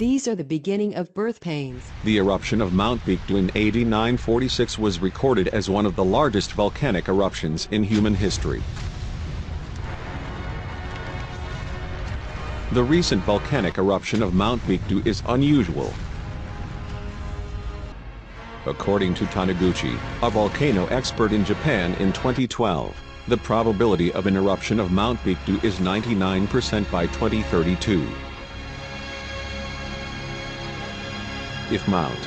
These are the beginning of birth pains. The eruption of Mount Baekdu in 8946 was recorded as one of the largest volcanic eruptions in human history. The recent volcanic eruption of Mount Baekdu is unusual. According to Taniguchi, a volcano expert in Japan in 2012, the probability of an eruption of Mount Baekdu is 99% by 2032. If Mount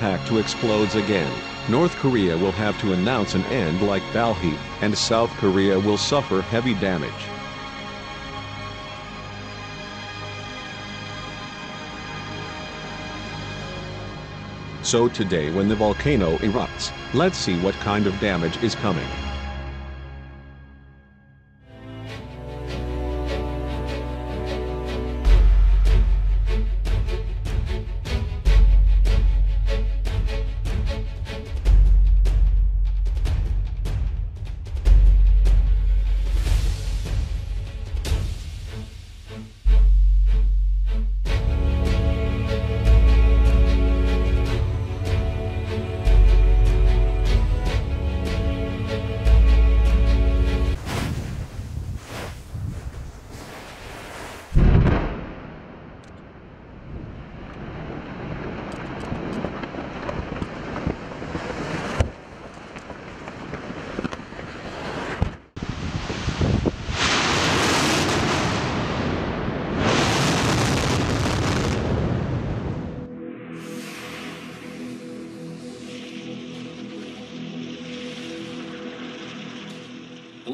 Baekdu explodes again, North Korea will have to announce an end like Balhae, and South Korea will suffer heavy damage. So today when the volcano erupts, let's see what kind of damage is coming.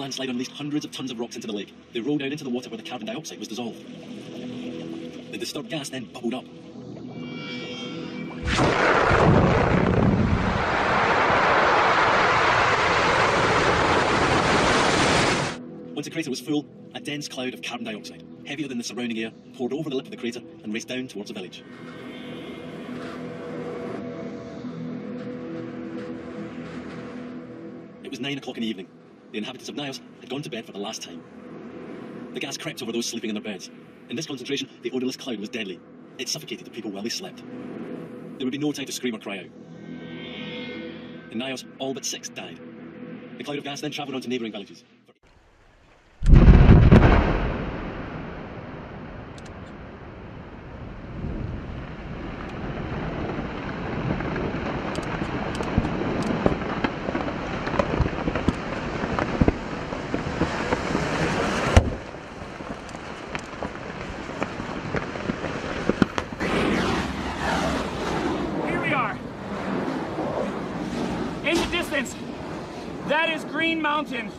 Landslide unleashed hundreds of tons of rocks into the lake. They rolled out into the water where the carbon dioxide was dissolved. The disturbed gas then bubbled up. Once the crater was full, a dense cloud of carbon dioxide, heavier than the surrounding air, poured over the lip of the crater and raced down towards the village. It was nine o'clock in the evening. The inhabitants of Nyos had gone to bed for the last time. The gas crept over those sleeping in their beds. In this concentration, the odorless cloud was deadly. It suffocated the people while they slept. There would be no time to scream or cry out. In Nyos, all but six died. The cloud of gas then travelled on to neighbouring villages. Here we are. In the distance, that is Green Mountain.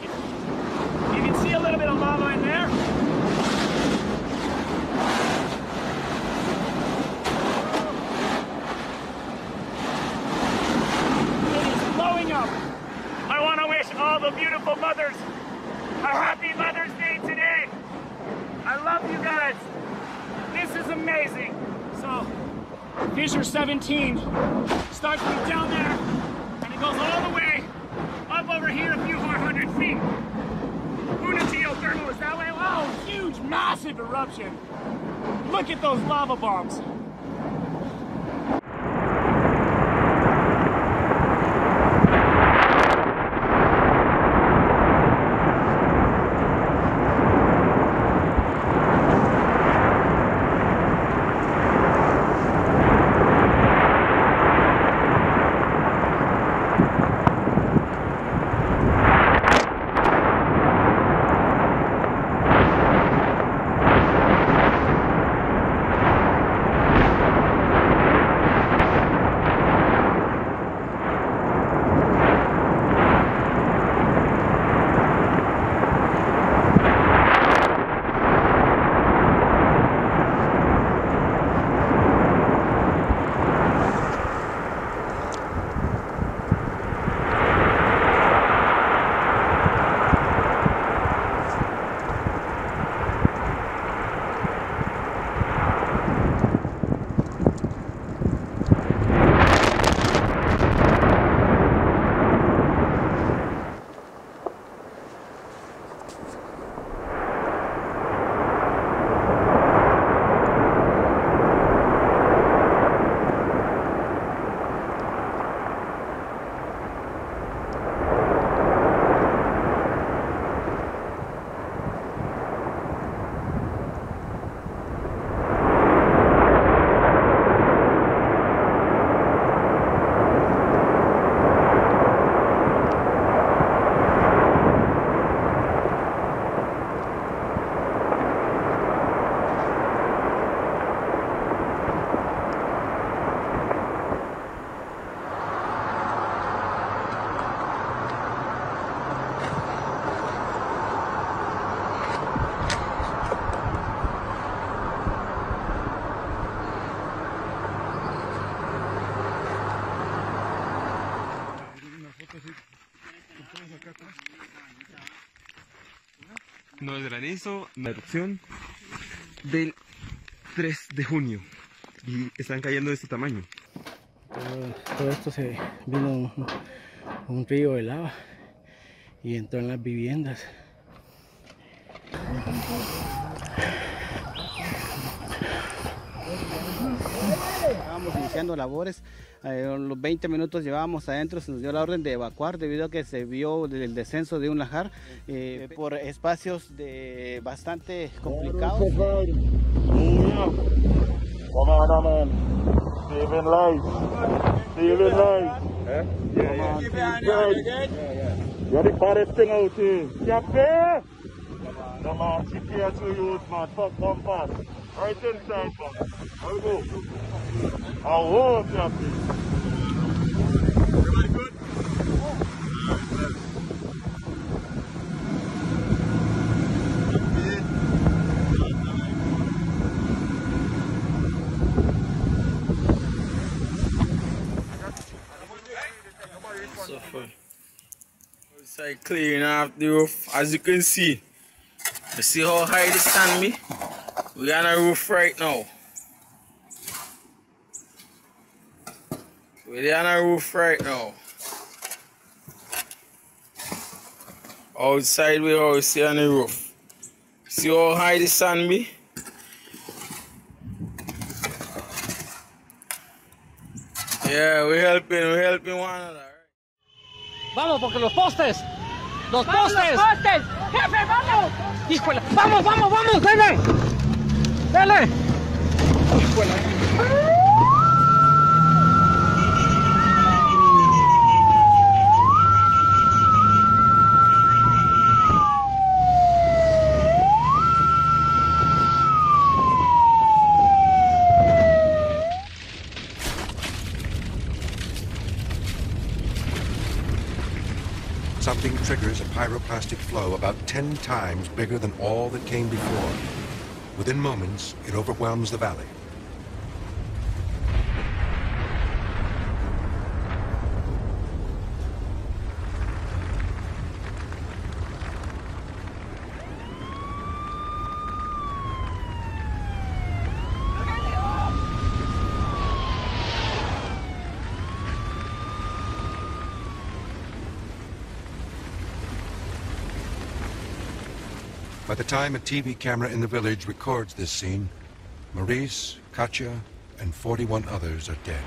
You can see a little bit of lava in there. It is blowing up. I want to wish all the beautiful mothers a happy Mother's Day today. I love you guys. This is amazing. So, Fissure 17 starts from down there and it goes all the way up over here a few hundred feet. Una geothermal is that way. Wow, huge, massive eruption. Look at those lava bombs. No es granizo, la erupción del 3 de junio y están cayendo de este tamaño. Todo, todo esto se vino un río de lava y entró en las viviendas. Iniciando labores, eh, los 20 minutos llevábamos adentro, se nos dio la orden de evacuar debido a que se vio el descenso de un lajar eh, por espacios de bastante complicados. Right man. There we go. Outside clearing off the roof, as you can see. You see how high the stand me? We're on a roof right now. We're on a roof right now. Outside we all see on the roof. See how high the sun be? Yeah, we're helping, we're helping one another. Vamos, porque los postes. Los postes. Los postes. Jefe, vamos. Híjole. Vamos, vamos, vamos. Dale. Dale. Something triggers a pyroclastic flow about 10 times bigger than all that came before. Within moments, it overwhelms the valley. By the time a TV camera in the village records this scene, Maurice, Katya, and 41 others are dead.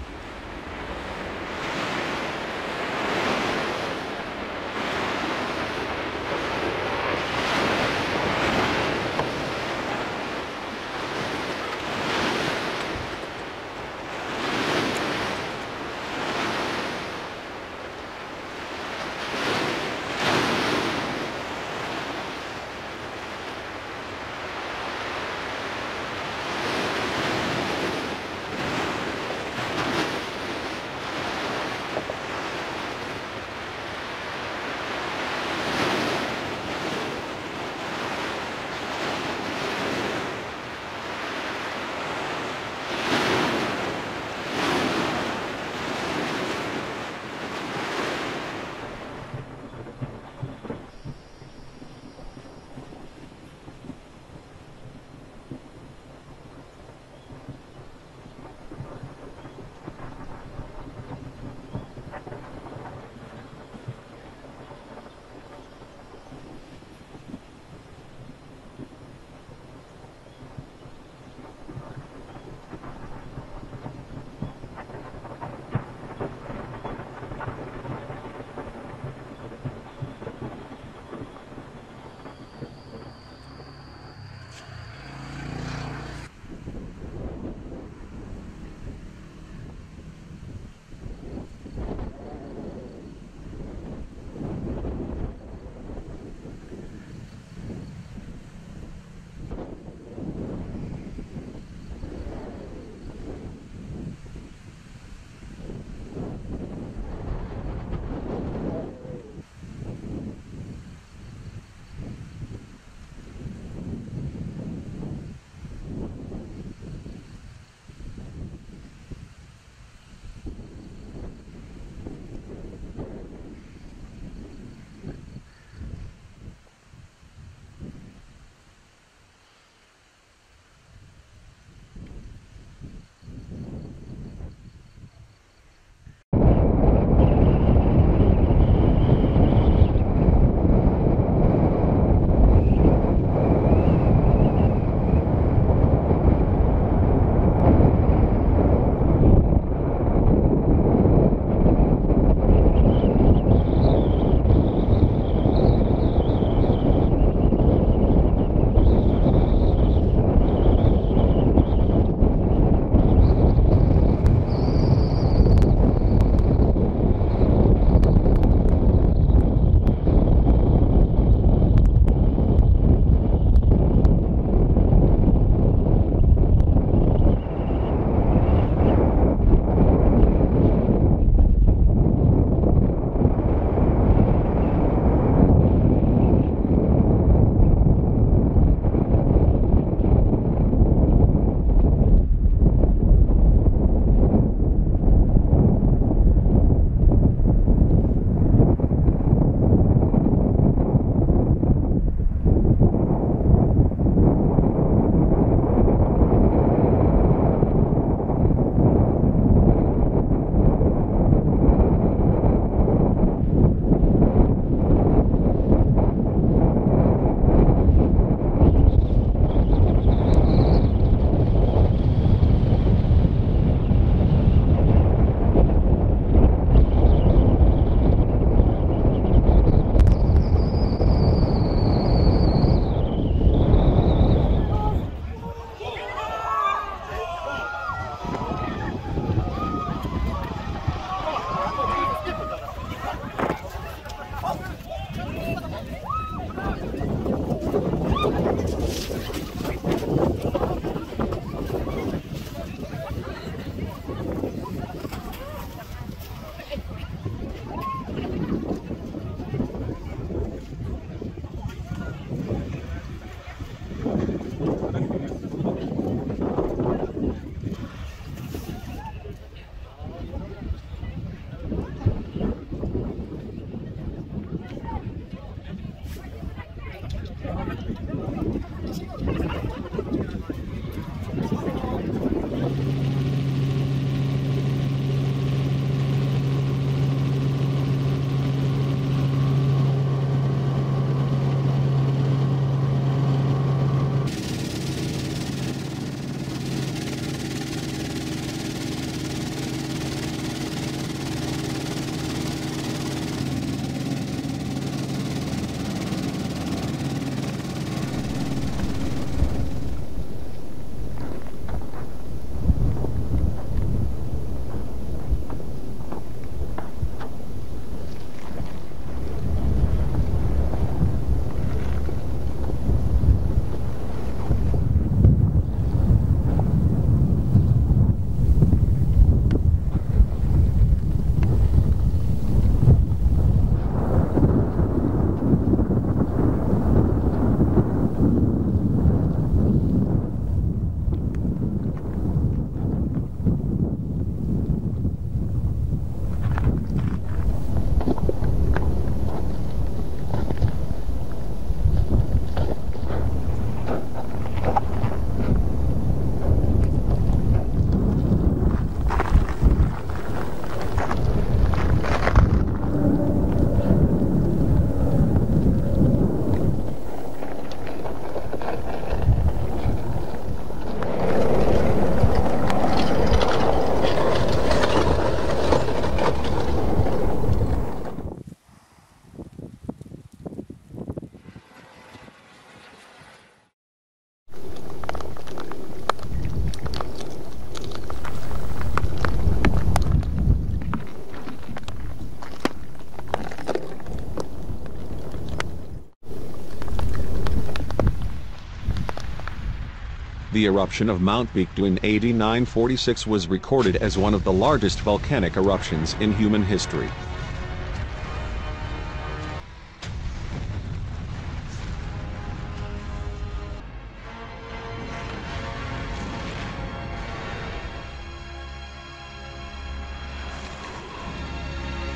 The eruption of Mount Baekdu in 8946 was recorded as one of the largest volcanic eruptions in human history.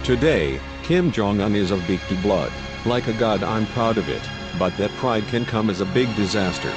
Today, Kim Jong-un is of Baekdu blood. Like a god I'm proud of it, but that pride can come as a big disaster.